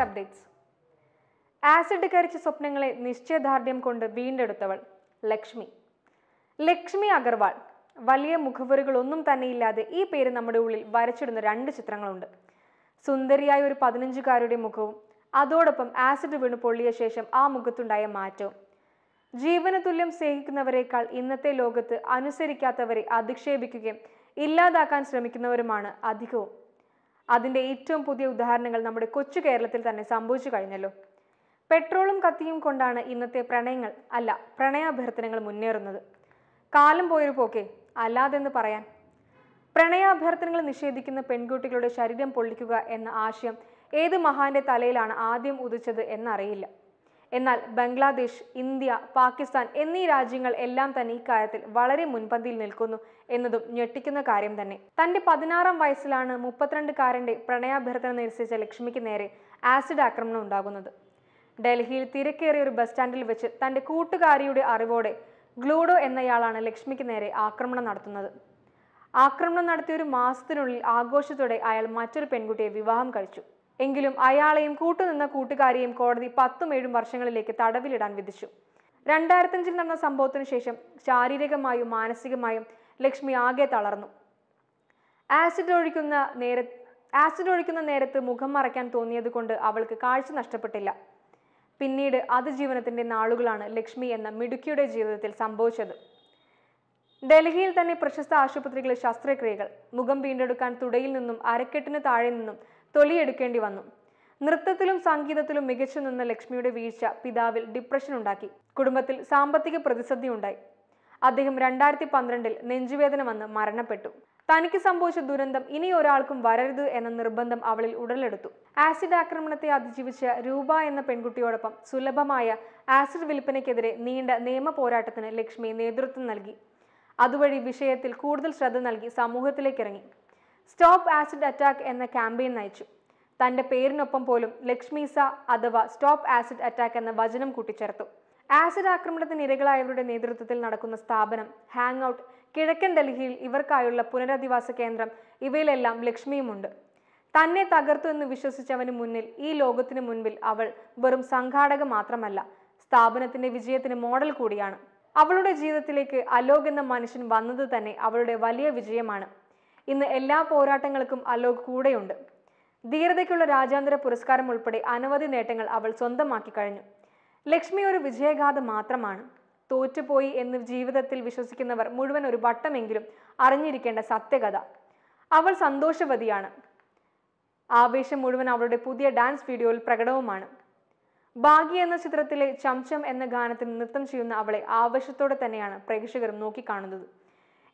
Smart updates acid കരിച്ച സ്വപ്നങ്ങളെ നിശ്ചയദാർഢ്യം കൊണ്ട് വീണ്ടെടുത്തവൾ ലക്ഷ്മി. ലക്ഷ്മി അഗർവാൾ. വലിയ മുഖവരുകളൊന്നും തന്നെ ഇല്ലാതെ ഈ പേര് നമ്മുടെ ഉള്ളിൽ വരച്ചിടുന്ന രണ്ട് ചിത്രങ്ങളുണ്ട്. സുന്ദരിയായ ഒരു പതിനഞ്ചുകാരുടെ മുഖവും അതോടൊപ്പം ആസിഡ് വീണ് പൊള്ളിയ ശേഷം ആ മുഖത്തുണ്ടായ മാറ്റവും. ജീവന തുല്യം സ്നേഹിക്കുന്നവരെക്കാൾ ഇന്നത്തെ ലോകത്ത് അനുസരിക്കാത്തവരെ അധിക്ഷേപിക്കുകയും ഇല്ലാതാക്കാൻ ശ്രമിക്കുന്നവരുമാണ് അധികവും. അതിന്റെ ഏറ്റവും പുതിയ ഉദാഹരണങ്ങൾ നമ്മുടെ കൊച്ചു കേരളത്തിൽ തന്നെ സംഭവിച്ചു കഴിഞ്ഞല്ലോ. പെട്രോളും കത്തിയും കൊണ്ടാണ് ഇന്നത്തെ പ്രണയങ്ങൾ അല്ല പ്രണയാഭ്യർത്ഥനകൾ മുന്നേറുന്നത്. കാലം പോയൊരു പോക്കെ അല്ലാതെന്ന് പറയാൻ. പ്രണയാഭ്യർത്ഥനകൾ നിഷേധിക്കുന്ന പെൺകുട്ടികളുടെ ശരീരം പൊള്ളിക്കുക എന്ന ആശയം ഏത് മഹാന്റെ തലയിലാണ് ആദ്യം ഉദിച്ചത് എന്നറിയില്ല. എന്നാൽ ബംഗ്ലാദേശ് ഇന്ത്യ പാകിസ്ഥാൻ എന്നീ രാജ്യങ്ങൾ എല്ലാം തന്നെ ഈ കാര്യത്തിൽ വളരെ മുൻപന്തിയിൽ നിൽക്കുന്നു എന്നതും ഞെട്ടിക്കുന്ന കാര്യം തന്നെ. തന്റെ പതിനാറാം വയസ്സിലാണ് മുപ്പത്തിരണ്ടുകാരന്റെ പ്രണയാഭ്യർത്ഥന നിരസിച്ച ലക്ഷ്മിക്ക് നേരെ ആസിഡ് ആക്രമണം ഉണ്ടാകുന്നത്. ഡൽഹിയിൽ തിരക്കേറിയ ഒരു ബസ് സ്റ്റാൻഡിൽ വെച്ച് തന്റെ കൂട്ടുകാരിയുടെ അറിവോടെ ഗ്ലൂഡോ എന്നയാളാണ് ലക്ഷ്മിക്ക് നേരെ ആക്രമണം നടത്തുന്നത്. ആക്രമണം നടത്തിയ ഒരു മാസത്തിനുള്ളിൽ ആഘോഷത്തോടെ അയാൾ മറ്റൊരു പെൺകുട്ടിയെ വിവാഹം കഴിച്ചു. എങ്കിലും അയാളെയും കൂട്ടുനിന്ന കൂട്ടുകാരിയെയും കോടതി പത്തും ഏഴും വർഷങ്ങളിലേക്ക് തടവിലിടാൻ വിധിച്ചു. രണ്ടായിരത്തഞ്ചിൽ നടന്ന സംഭവത്തിനു ശേഷം ശാരീരികമായും മാനസികമായും ലക്ഷ്മി ആകെ തളർന്നു. ആസിഡ് ഒഴിക്കുന്ന നേര ആസിഡ് ഒഴിക്കുന്ന നേരത്ത് മുഖം മറയ്ക്കാൻ തോന്നിയത് കൊണ്ട് അവൾക്ക് കാഴ്ച നഷ്ടപ്പെട്ടില്ല. പിന്നീട് അതിജീവനത്തിന്റെ നാളുകളാണ് ലക്ഷ്മി എന്ന മിടുക്കിയുടെ ജീവിതത്തിൽ സംഭവിച്ചത്. ഡൽഹിയിൽ തന്നെ പ്രശസ്ത ആശുപത്രികളിൽ ശസ്ത്രക്രിയകൾ മുഖം വീണ്ടെടുക്കാൻ തുടയിൽ നിന്നും അരക്കെട്ടിന് താഴെ നിന്നും തൊലിയെടുക്കേണ്ടി വന്നു നൃത്തത്തിലും സംഗീതത്തിലും മികച്ചു നിന്ന ലക്ഷ്മിയുടെ വീഴ്ച പിതാവിൽ ഡിപ്രഷൻ ഉണ്ടാക്കി കുടുംബത്തിൽ സാമ്പത്തിക പ്രതിസന്ധി ഉണ്ടായി അദ്ദേഹം രണ്ടായിരത്തി പന്ത്രണ്ടിൽ നെഞ്ചുവേദന വന്ന് മരണപ്പെട്ടു. തനിക്ക് സംഭവിച്ച ദുരന്തം ഇനി ഒരാൾക്കും വരരുത് എന്ന നിർബന്ധം അവളിൽ ഉടലെടുത്തു. ആസിഡ് ആക്രമണത്തെ അതിജീവിച്ച രൂപ എന്ന പെൺകുട്ടിയോടൊപ്പം സുലഭമായ ആസിഡ് വിൽപ്പനയ്ക്കെതിരെ നീണ്ട നിയമ പോരാട്ടത്തിന് ലക്ഷ്മി നേതൃത്വം നൽകി. അതുവഴി വിഷയത്തിൽ കൂടുതൽ ശ്രദ്ധ നൽകി സമൂഹത്തിലേക്ക് ഇറങ്ങി സ്റ്റോപ്പ് ആസിഡ് അറ്റാക്ക് എന്ന ക്യാമ്പയിൻ നയിച്ചു. തന്റെ പേരിനൊപ്പം പോലും ലക്ഷ്മീസ അഥവാ സ്റ്റോപ്പ് ആസിഡ് അറ്റാക്ക് എന്ന വചനം കൂട്ടിച്ചേർത്തു. ആസിഡ് ആക്രമണത്തിന് ഇരകളായവരുടെ നേതൃത്വത്തിൽ നടക്കുന്ന സ്ഥാപനം ഹാങ് ഔട്ട് കിഴക്കൻ ഡൽഹിയിൽ ഇവർക്കായുള്ള പുനരധിവാസ കേന്ദ്രം ഇവയിലെല്ലാം ലക്ഷ്മിയുമുണ്ട്. തന്നെ തകർത്തു എന്ന് വിശ്വസിച്ചവന് മുന്നിൽ ഈ ലോകത്തിന് മുൻപിൽ അവൾ വെറും സംഘാടക മാത്രമല്ല സ്ഥാപനത്തിന്റെ വിജയത്തിന് മോഡൽ കൂടിയാണ്. അവളുടെ ജീവിതത്തിലേക്ക് അലോക് എന്ന മനുഷ്യൻ വന്നത് തന്നെ അവളുടെ വലിയ വിജയമാണ്. ഇന്ന് എല്ലാ പോരാട്ടങ്ങൾക്കും അലോക് കൂടെയുണ്ട്. ധീരതയ്ക്കുള്ള രാജ്യാന്തര പുരസ്കാരം ഉൾപ്പെടെ അനവധി നേട്ടങ്ങൾ അവൾ സ്വന്തമാക്കി കഴിഞ്ഞു. ലക്ഷ്മി ഒരു വിജയഗാഥ മാത്രമാണ്. തോറ്റുപോയി എന്ന് ജീവിതത്തിൽ വിശ്വസിക്കുന്നവർ മുഴുവൻ ഒരു വട്ടമെങ്കിലും അറിഞ്ഞിരിക്കേണ്ട സത്യകഥ. അവൾ സന്തോഷവതിയാണ്. ആവേശം മുഴുവൻ അവളുടെ പുതിയ ഡാൻസ് വീഡിയോയിൽ പ്രകടവുമാണ്. ഭാഗ്യ എന്ന ചിത്രത്തിലെ ചംചം എന്ന ഗാനത്തിൽ നൃത്തം ചെയ്യുന്ന അവളെ ആവേശത്തോടെ തന്നെയാണ് പ്രേക്ഷകർ നോക്കിക്കാണുന്നത്.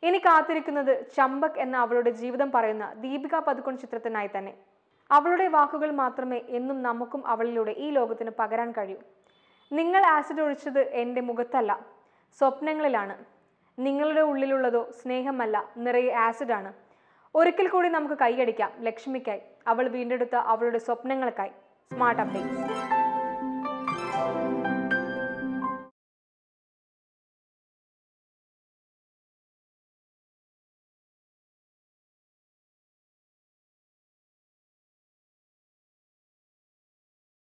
ഇനി കാത്തിരിക്കുന്നത് ചമ്പക് എന്ന അവളുടെ ജീവിതം പറയുന്ന ദീപിക പതുക്കോൺ ചിത്രത്തിനായി തന്നെ. അവളുടെ വാക്കുകൾ മാത്രമേ എന്നും നമുക്കും അവളിലൂടെ ഈ ലോകത്തിന് പകരാൻ കഴിയൂ. നിങ്ങൾ ആസിഡ് ഒഴിച്ചത് എന്റെ മുഖത്തല്ല സ്വപ്നങ്ങളിലാണ്. നിങ്ങളുടെ ഉള്ളിലുള്ളതോ സ്നേഹമല്ല നിറയെ ആസിഡാണ് ഒരിക്കൽ കൂടി നമുക്ക് കൈയടിക്കാം ലക്ഷ്മിക്കായി. അവൾ വീണ്ടെടുത്ത അവളുടെ സ്വപ്നങ്ങൾക്കായി. Smart updates